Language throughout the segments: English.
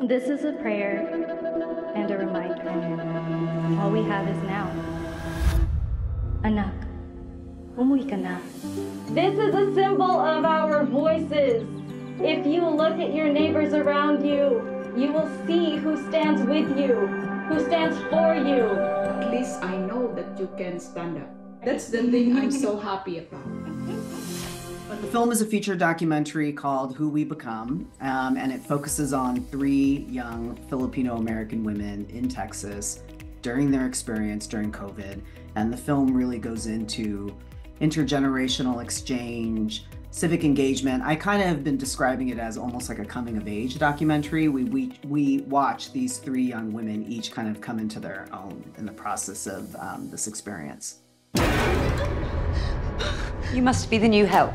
This is a prayer and a reminder. All we have is now. Anak, umuwi ka na. This is a symbol of our voices. If you look at your neighbors around you, you will see who stands with you, who stands for you. At least I know that you can stand up. That's the thing I'm so happy about. But the film is a feature documentary called Who We Become, um, and it focuses on three young Filipino American women in Texas during their experience during COVID. And the film really goes into intergenerational exchange, civic engagement. I kind of have been describing it as almost like a coming of age documentary. We, we, we watch these three young women each kind of come into their own in the process of um, this experience. You must be the new help.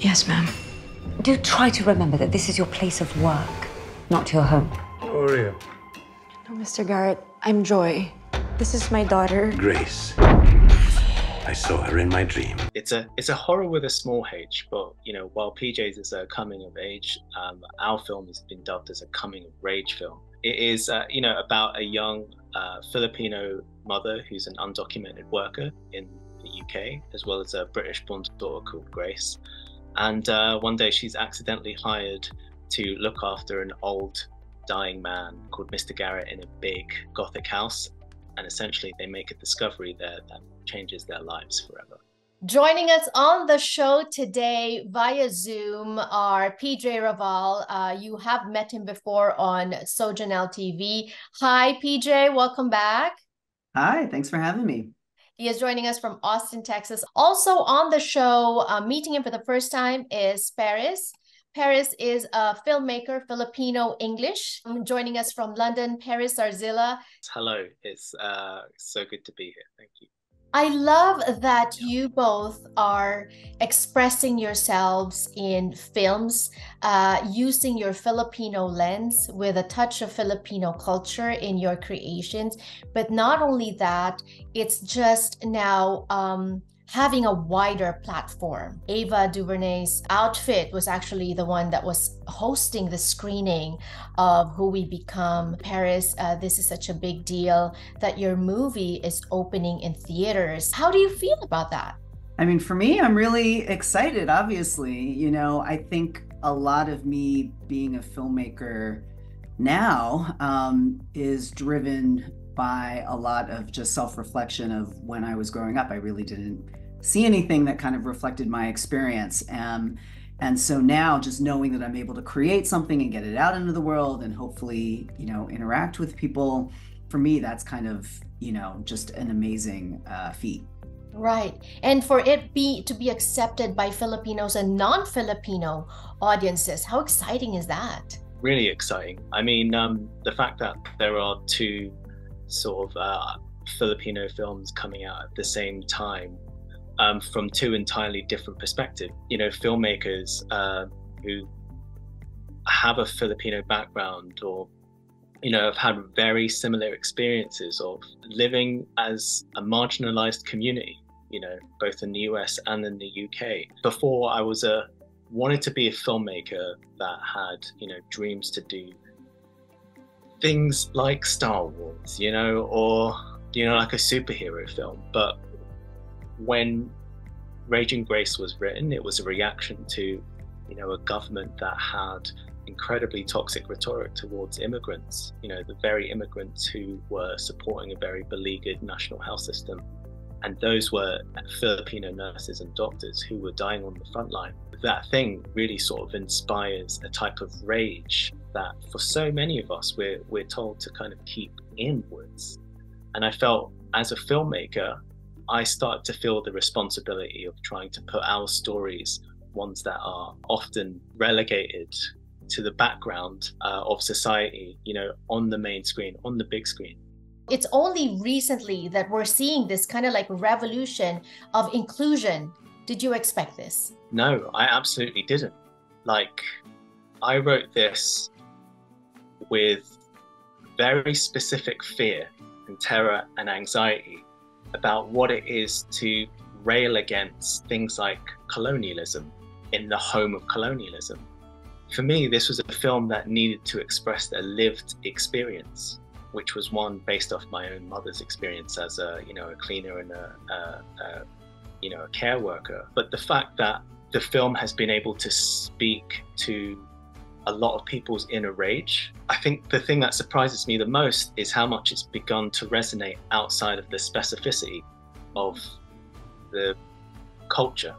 Yes, ma'am. Do try to remember that this is your place of work, not your home. How are you? No, Mr. Garrett, I'm Joy. This is my daughter. Grace. I saw her in my dream. It's a it's a horror with a small H, but you know, while PJ's is a coming of age, um, our film has been dubbed as a coming of rage film. It is, uh, you know, about a young uh, Filipino mother who's an undocumented worker in the UK, as well as a British-born daughter called Grace. And uh, one day she's accidentally hired to look after an old dying man called Mr. Garrett in a big gothic house. And essentially, they make a discovery there that changes their lives forever. Joining us on the show today via Zoom are PJ Raval. Uh, you have met him before on SoJannelle TV. Hi, PJ. Welcome back. Hi, thanks for having me. He is joining us from Austin, Texas. Also on the show, uh, meeting him for the first time is Paris. Paris is a filmmaker, Filipino English. Joining us from London, Paris Zarcilla. Hello, it's uh, so good to be here. Thank you. I love that you both are expressing yourselves in films uh, using your Filipino lens with a touch of Filipino culture in your creations. But not only that, it's just now um, having a wider platform. Ava DuVernay's outfit was actually the one that was hosting the screening of Who We Become. Paris, uh, this is such a big deal that your movie is opening in theaters. How do you feel about that? I mean, for me, I'm really excited, obviously. You know, I think a lot of me being a filmmaker now um, is driven by a lot of just self reflection of when I was growing up. I really didn't see anything that kind of reflected my experience. And, and so now just knowing that I'm able to create something and get it out into the world and hopefully, you know, interact with people, for me, that's kind of, you know, just an amazing uh, feat. Right. And for it be to be accepted by Filipinos and non-Filipino audiences, how exciting is that? Really exciting. I mean, um, the fact that there are two sort of uh, Filipino films coming out at the same time um, from two entirely different perspectives. You know, filmmakers uh, who have a Filipino background or you know, have had very similar experiences of living as a marginalized community, you know, both in the US and in the UK. Before I was a wanted to be a filmmaker that had, you know, dreams to do things like Star Wars, you know, or you know, like a superhero film. But when Raging Grace was written, it was a reaction to, you know, a government that had incredibly toxic rhetoric towards immigrants, you know, the very immigrants who were supporting a very beleaguered national health system. And those were Filipino nurses and doctors who were dying on the front line. That thing really sort of inspires a type of rage that for so many of us, we're, we're told to kind of keep inwards. And I felt as a filmmaker, I start to feel the responsibility of trying to put our stories, ones that are often relegated to the background uh, of society, you know, on the main screen, on the big screen. It's only recently that we're seeing this kind of like revolution of inclusion. Did you expect this? No, I absolutely didn't. Like, I wrote this with very specific fear and terror and anxiety about what it is to rail against things like colonialism in the home of colonialism for me, this was a film that needed to express a lived experience, which was one based off my own mother's experience as a you know a cleaner and a, a, a you know a care worker. But the fact that the film has been able to speak to a lot of people's inner rage. I think the thing that surprises me the most is how much it's begun to resonate outside of the specificity of the culture.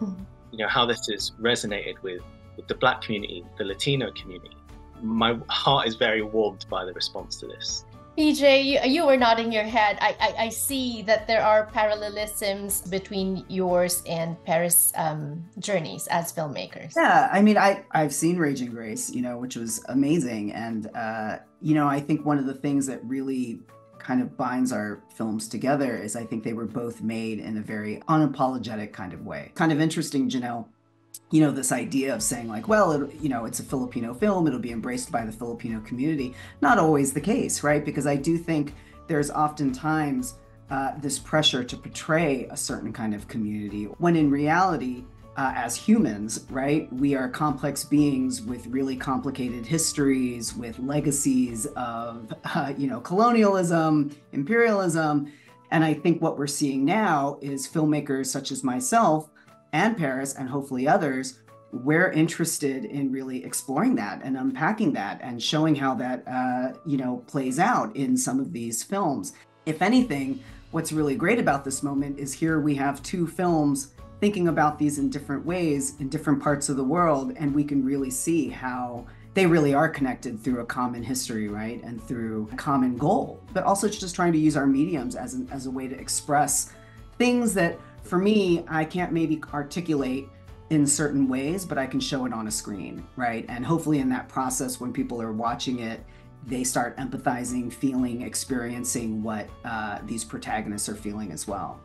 Mm-hmm. You know, how this has resonated with, with the black community, the Latino community. My heart is very warmed by the response to this. PJ, you, were nodding your head. I, I, I, see that there are parallelisms between yours and Paris' um, journeys as filmmakers. Yeah, I mean, I I've seen Raging Grace, you know, which was amazing, and uh, you know, I think one of the things that really kind of binds our films together is I think they were both made in a very unapologetic kind of way. Kind of interesting, Jannelle you know this idea of saying like well it, you know it's a filipino film it'll be embraced by the filipino community. Not always the case right? Because i do think there's oftentimes uh, this pressure to portray a certain kind of community when in reality uh, as humans right we are complex beings with really complicated histories with legacies of uh, you know colonialism imperialism. And i think what we're seeing now is filmmakers such as myself and Paris and hopefully others, we're interested in really exploring that and unpacking that and showing how that uh, you know plays out in some of these films. If anything, what's really great about this moment is here we have two films thinking about these in different ways in different parts of the world, and we can really see how they really are connected through a common history, right? And through a common goal, but also just trying to use our mediums as, an, as a way to express things that for me, I can't maybe articulate in certain ways, but I can show it on a screen, right? And hopefully, in that process, when people are watching it, they start empathizing, feeling, experiencing what uh, these protagonists are feeling as well.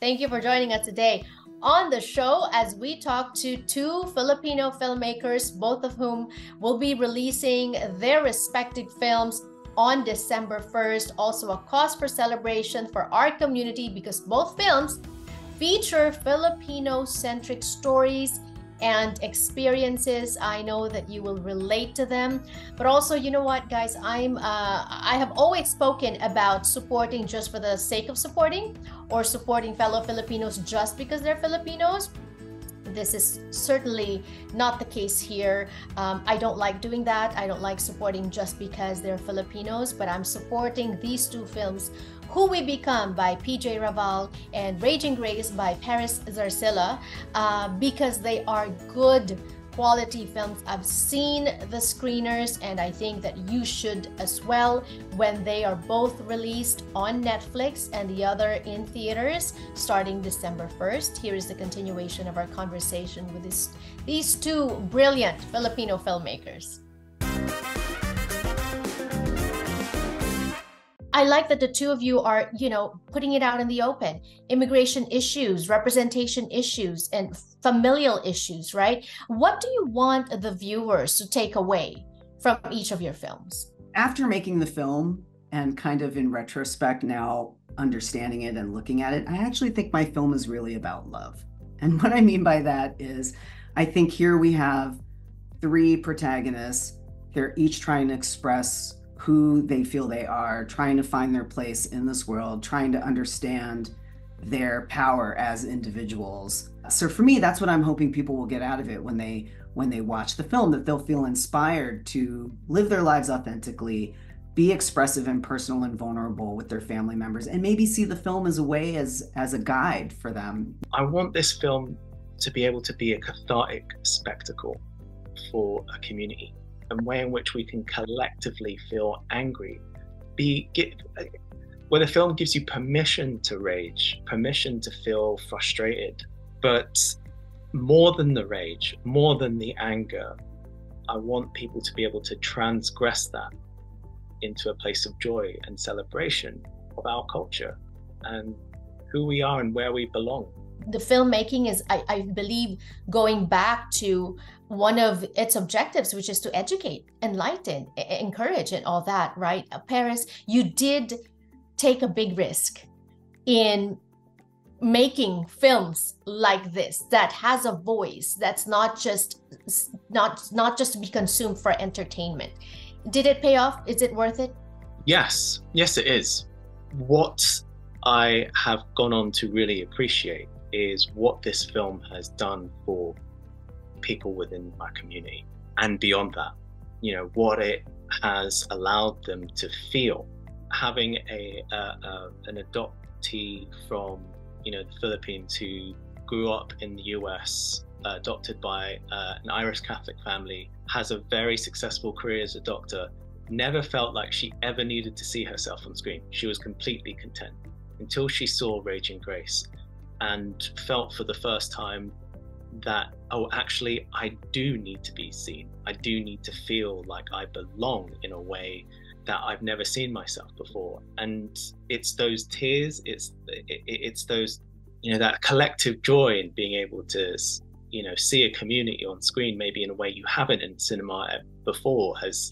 Thank you for joining us today on the show as we talk to two Filipino filmmakers, both of whom will be releasing their respective films on December 1st. Also, a cause for celebration for our community because both films feature Filipino centric stories and experiences i know that you will relate to them but also you know what guys i'm uh, i have always spoken about supporting just for the sake of supporting or supporting fellow filipinos just because they're filipinos this is certainly not the case here. Um, I don't like doing that. I don't like supporting just because they're Filipinos, but I'm supporting these two films, Who We Become by PJ Raval and Raging Grace by Paris Zarcilla, uh, because they are good quality films. I've seen the screeners and I think that you should as well when they are both released on Netflix and the other in theaters starting December 1st. Here is the continuation of our conversation with this, these two brilliant Filipino filmmakers. I like that the two of you are, you know, putting it out in the open. Immigration issues, representation issues, and familial issues, right? What do you want the viewers to take away from each of your films? After making the film and kind of in retrospect now understanding it and looking at it, I actually think my film is really about love. And what I mean by that is I think here we have three protagonists. They're each trying to express who they feel they are, trying to find their place in this world, trying to understand their power as individuals. So for me, that's what I'm hoping people will get out of it when they when they watch the film that they'll feel inspired to live their lives authentically, be expressive and personal and vulnerable with their family members and maybe see the film as a way as as a guide for them. I want this film to be able to be a cathartic spectacle for a community and way in which we can collectively feel angry. Be get, where the film gives you permission to rage, permission to feel frustrated, but more than the rage, more than the anger, I want people to be able to transgress that into a place of joy and celebration of our culture and who we are and where we belong. The filmmaking is, I, I believe, going back to one of its objectives, which is to educate, enlighten, encourage, and all that, right? Uh, Paris, you did take a big risk in making films like this that has a voice that's not just not not just to be consumed for entertainment. Did it pay off? Is it worth it? Yes. Yes it is. What i have gone on to really appreciate is what this film has done for people within my community and beyond that you know what it has allowed them to feel having a, an adoptee from you know the Philippines who grew up in the US, uh, adopted by uh, an Irish Catholic family, has a very successful career as a doctor. Never felt like she ever needed to see herself on screen. She was completely content until she saw Raging Grace and felt for the first time that, oh, actually, I do need to be seen. I do need to feel like I belong in a way that I've never seen myself before. And it's those tears, it's it, it's those you know that collective joy in being able to you know see a community on screen maybe in a way you haven't in cinema eh, before has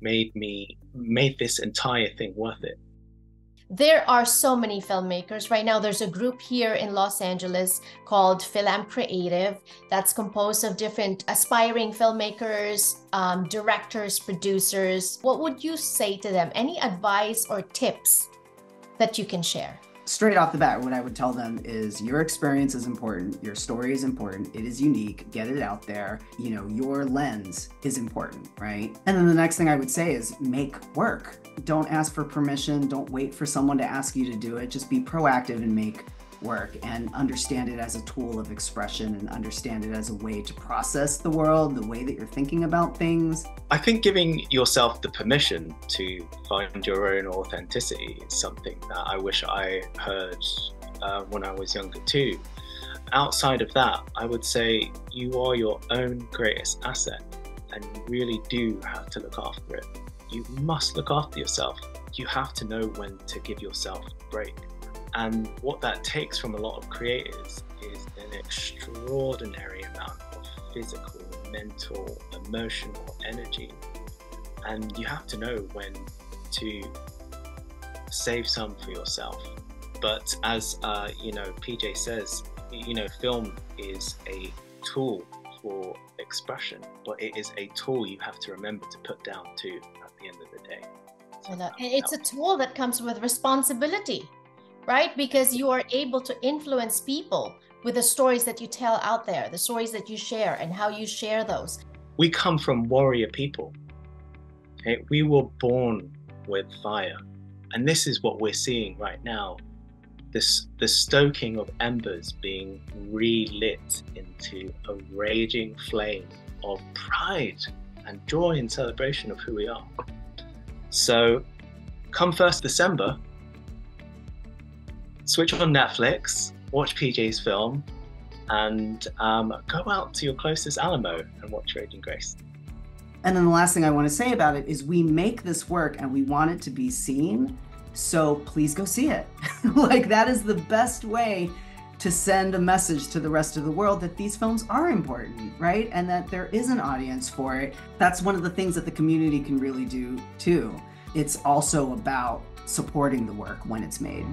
made me made this entire thing worth it there are so many filmmakers. Right now there's a group here in los angeles called Film creative that's composed of different aspiring filmmakers um, directors producers. What would you say to them? Any advice or tips that you can share straight off the bat, what I would tell them is your experience is important, your story is important, it is unique, get it out there. You know, your lens is important, right? And then the next thing I would say is make work. Don't ask for permission, don't wait for someone to ask you to do it. Just be proactive and make work and understand it as a tool of expression and understand it as a way to process the world, the way that you're thinking about things. I think giving yourself the permission to find your own authenticity is something that I wish I heard uh, when I was younger too. Outside of that, I would say you are your own greatest asset and you really do have to look after it. You must look after yourself. You have to know when to give yourself a break. And what that takes from a lot of creators is an extraordinary amount of physical, mental, emotional energy. And you have to know when to save some for yourself. But as uh, you know, PJ says, you know, film is a tool for expression, but it is a tool you have to remember to put down too at the end of the day. and it's a tool that comes with responsibility right? Because you are able to influence people with the stories that you tell out there, the stories that you share, and how you share those. We come from warrior people. Okay? We were born with fire. And this is what we're seeing right now this the stoking of embers being relit into a raging flame of pride and joy and celebration of who we are. So come 1st December, switch on Netflix, watch PJ's film, and um, go out to your closest Alamo and watch Raging Grace. And then the last thing I want to say about it is we make this work and we want it to be seen. So please go see it. like, that is the best way to send a message to the rest of the world that these films are important, right? And that there is an audience for it. That's one of the things that the community can really do too. It's also about supporting the work when it's made.